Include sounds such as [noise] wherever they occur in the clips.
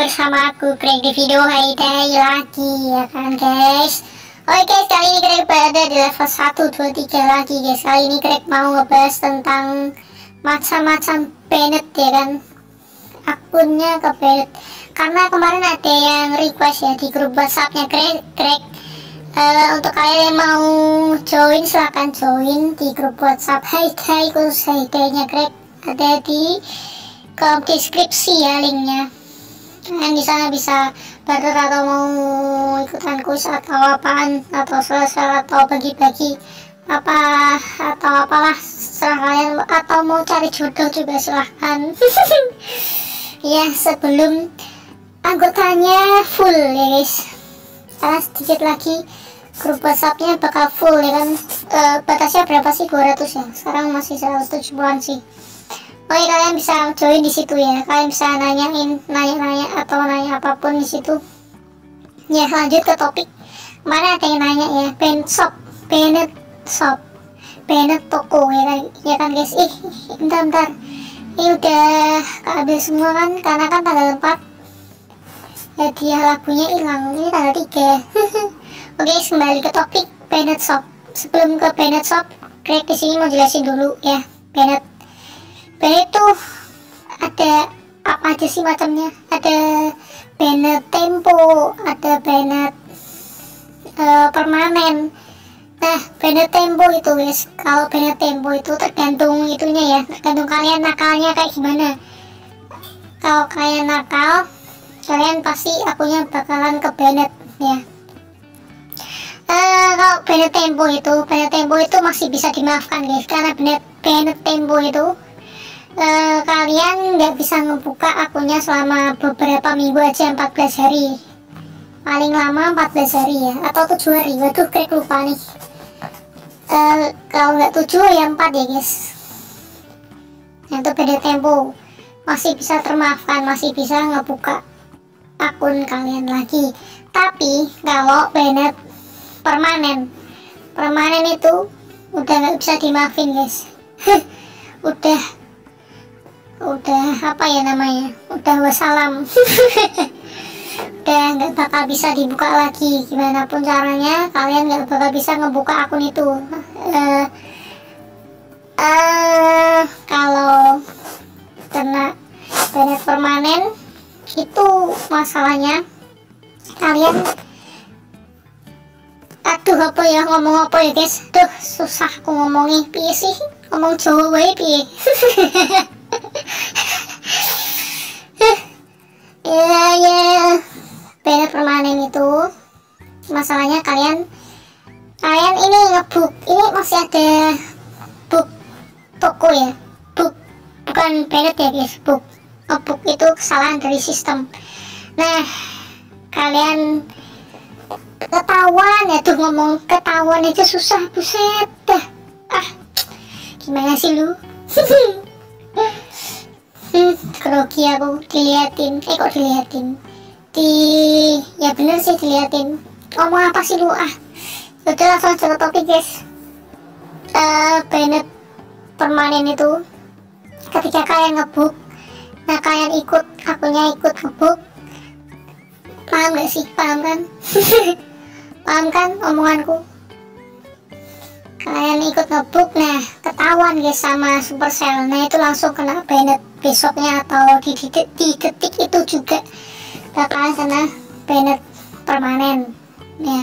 bersama aku Craig di video. Hai Day lagi ya kan guys? Oke guys kali ini Craig berada di level 1, 2, 3 lagi guys. Kali ini Craig mau ngebahas tentang macam-macam Bennett ya kan? Akunnya ke Karena kemarin ada yang request ya di grup whatsappnya Craig, Craig Uh, untuk kalian yang mau join silahkan join di grup WhatsApp. Hai Day khusus Hai Day-nya Craig ada di kolom deskripsi ya linknya kalian di sana bisa barter atau mau ikutan kuis atau apaan atau selesai atau bagi-bagi apa atau apalah serah kalian. Atau mau cari jodoh juga silahkan. [laughs] Ya sebelum anggotanya full ya guys. Karena sedikit lagi grup whatsappnya bakal full ya kan. E, batasnya berapa sih? 200 ya? Sekarang masih 170an sih Oke kalian bisa join di situ ya. Kalian bisa nanyain, nanya-nanya atau nanya apa pun di situ. Ya lanjut ke topik. Mana ada yang nanya ya, pen shop, Bennett shop, Bennett toko ya kan, ya kan guys. Ih, bentar bentar. Ini udah keambil semua kan, karena kan tanggal 4 ya dia lagunya hilang. Ini tanggal 3 [laughs] oke kembali ke topik. Bennett shop. Sebelum ke Bennett shop Greg di sini mau jelasin dulu ya. Bennett banner itu ada apa aja sih macamnya? Ada banner tempo ada banner uh, permanen. Nah banner tempo itu guys kalau banner tempo itu tergantung itunya ya tergantung kalian nakalnya kayak gimana. Kalau kalian nakal kalian pasti akunya bakalan ke Bennett ya Uh, kalau Bennett Tempo itu, Bennett Tempo itu masih bisa dimaafkan guys, karena Bennett, Bennett Tempo itu uh, kalian nggak bisa ngebuka akunnya selama beberapa minggu aja 14 hari. Paling lama 14 hari ya atau 7 hari. Waduh kayak lupa nih. Uh, kalau nggak 7 ya 4 ya guys. Itu beda tempo. Masih bisa termaafkan masih bisa ngebuka akun kalian lagi. Tapi kalau Bennett permanen. Permanen itu udah nggak bisa dimaafin guys. [laughs] Udah udah apa ya namanya? Udah wassalam. [laughs] Udah nggak bakal bisa dibuka lagi. Gimana pun caranya kalian nggak bakal bisa ngebuka akun itu. Uh, uh, kalau kena banet permanen itu masalahnya. Kalian aduh apa ya? Ngomong apa ya guys? Tuh susah aku ngomongin piye sih? Ngomong Jawa piye [laughs] masalahnya kalian kalian ini ngebook ini masih ada book toko ya? Book bukan beda ya guys book. Ngebook itu kesalahan dari sistem. Nah kalian ketahuan ya tuh ngomong ketahuan aja susah buset dah. Ah gimana sih lu? Hmm, [laughs] grogi aku diliatin. Eh kok diliatin? Di ya bener sih diliatin ngomong apa sih lu ah udah langsung ke topik guys. Uh, Bennett permanen itu ketika kalian ngebuk nah kalian ikut akunya ikut ngebuk. Paham gak sih? Paham kan? [laughs] Paham kan omonganku? Kalian ikut ngebuk nah ketahuan guys sama Supercell nah itu langsung kena Bennett besoknya atau di, di, di detik itu juga. Bakalan kena Bennett permanen ya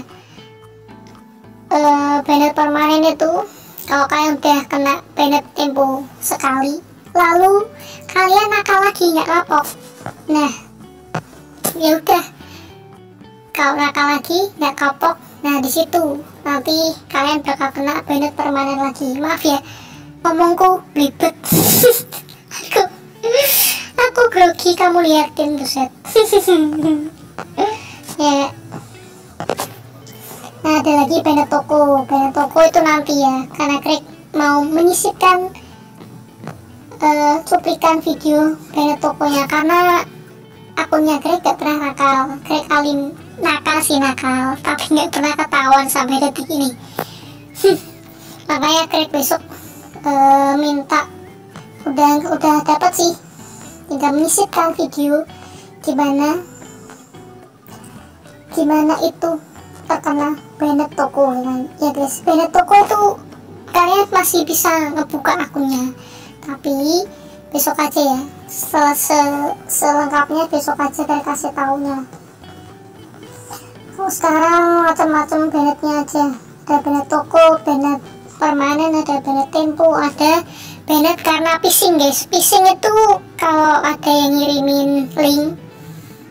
uh, Bennett permanen itu kalau kalian udah kena Bennett tempo sekali lalu kalian nakal lagi nggak kapok nah ya udah. Kalau nakal lagi nggak kapok nah di situ. Nanti kalian bakal kena banned permanen lagi. Maaf ya ngomongku belibet [laughs] aku aku grogi kamu liatin buset. [laughs] Ya nah ada lagi banned toko. Banned toko itu nanti ya karena Craig mau menyisipkan uh, cuplikan video banned tokonya. Karena akunnya Craig gak pernah nakal. Craig alim nakal sih nakal tapi nggak pernah ketahuan sampai detik ini. Makanya Craig besok uh, minta udah udah dapat sih. Tinggal menyisipkan video gimana gimana itu terkena Bennett Toko kan? ya guys Bennett Toko itu kalian masih bisa ngebuka akunnya. Tapi besok aja ya. Se -se selengkapnya besok aja kalian kasih taunya oh, sekarang macam-macam Bennettnya aja. Ada Bennett Toko Bennett permanen ada Bennett Tempo ada Bennett karena phishing guys. Phishing itu kalau ada yang ngirimin link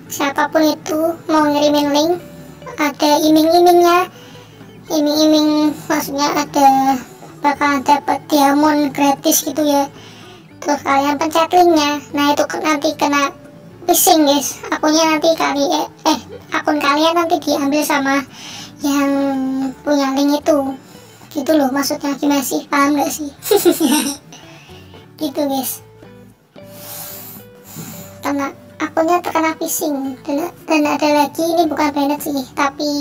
siapa pun itu mau ngirimin link ada iming-imingnya. Iming-iming maksudnya ada bakal dapat diamond gratis gitu ya. Terus kalian pencet linknya. Nah itu nanti kena phishing guys. Akunnya nanti kali eh, eh akun kalian nanti diambil sama yang punya link itu. Gitu loh maksudnya gimana sih? Paham gak sih? [laughs] Gitu guys. Karena akunnya terkena phishing. Dan, dan ada lagi ini bukan Bennett sih tapi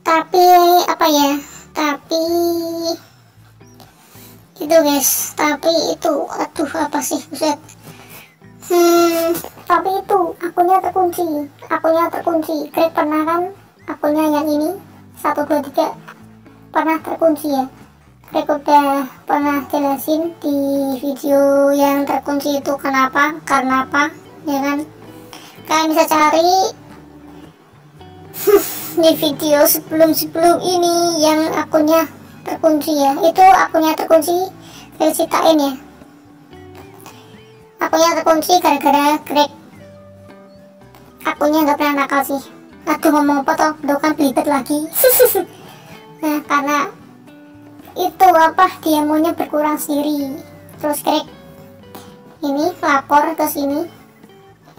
tapi apa ya tapi itu guys tapi itu aduh apa sih buset. Hmm tapi itu akunnya terkunci akunnya terkunci. Kalian pernah kan akunnya yang ini satu dua tiga pernah terkunci ya Rek udah pernah jelasin di video yang terkunci itu kenapa, karena apa, ya kan? Kalian bisa cari [laughs] di video sebelum-sebelum ini yang akunnya terkunci ya. Itu akunnya terkunci, saya ceritain ya. Akunnya terkunci gara-gara Greg akunnya nggak pernah nakal sih. Aduh ngomong apa toh, kan belibet lagi. [laughs] nah karena itu apa? Dia maunya berkurang sendiri. Terus klik ini lapor ke sini.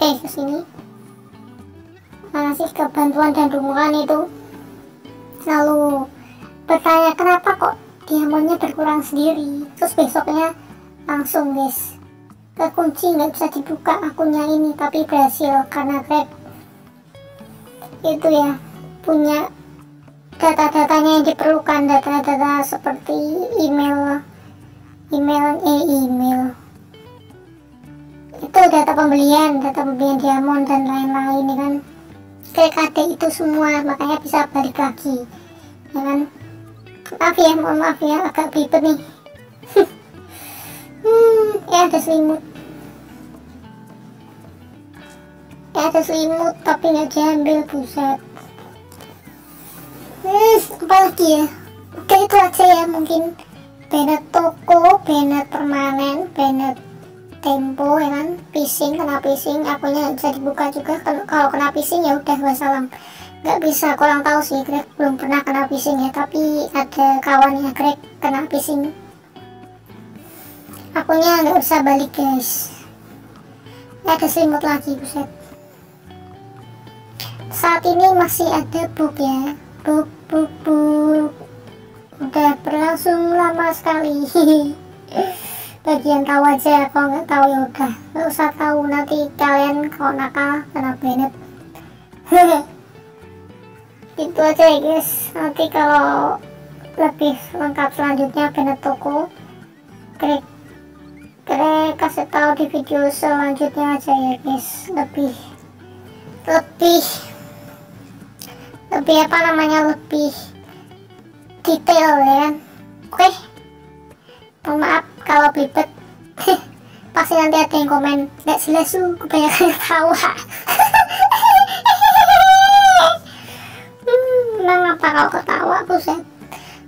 Eh ke sini. Mana sih kebantuan dan dukungan itu. Lalu bertanya kenapa kok dia maunya berkurang sendiri? Terus besoknya langsung guys. Kekunci nggak bisa dibuka akunnya ini tapi berhasil karena Greg itu ya punya data-datanya yang diperlukan data-data seperti email email eh email. Itu data pembelian data pembelian diamond dan lain-lain ya kan? KKD itu semua makanya bisa balik lagi ya kan? Maaf ya mohon maaf ya agak ribet nih. Hmm, ya ada selimut. Ya ada selimut tapi nggak diambil buset hmm, apalagi ya oke itu aja ya mungkin. Bennett toko Bennett permanen Bennett tempo ya kan? Phishing kena phishing akunnya bisa dibuka juga. Kalau, kena phishing ya udah wassalam nggak bisa kurang tahu sih Greg. Belum pernah kena phishing ya tapi ada kawannya Greg kena phishing akunnya nggak bisa balik guys. Ada selimut lagi buset. Saat ini masih ada bug ya udah berlangsung lama sekali. [laughs] Bagian tahu aja kalau nggak tahu ya udah. Nggak usah tahu nanti kalian kalau nakal kena Bennett. [laughs] Itu aja ya guys. Nanti kalau lebih lengkap selanjutnya Bennett toko. Klik klik kasih tahu di video selanjutnya aja ya guys. Lebih lebih lebih apa namanya lebih detail ya kan oke okay. maaf kalau belibet [laughs] pasti nanti ada yang komen gak jelas tuh kebanyakan ketawa [laughs] hmm, apa kalau ketawa buset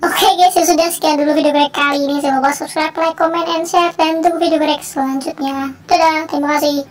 Oke okay guys, ya sudah sekian dulu video break kali ini. Jangan lupa subscribe, like, comment, and share. Dan tunggu video break selanjutnya. Dadah, terima kasih.